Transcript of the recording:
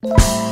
you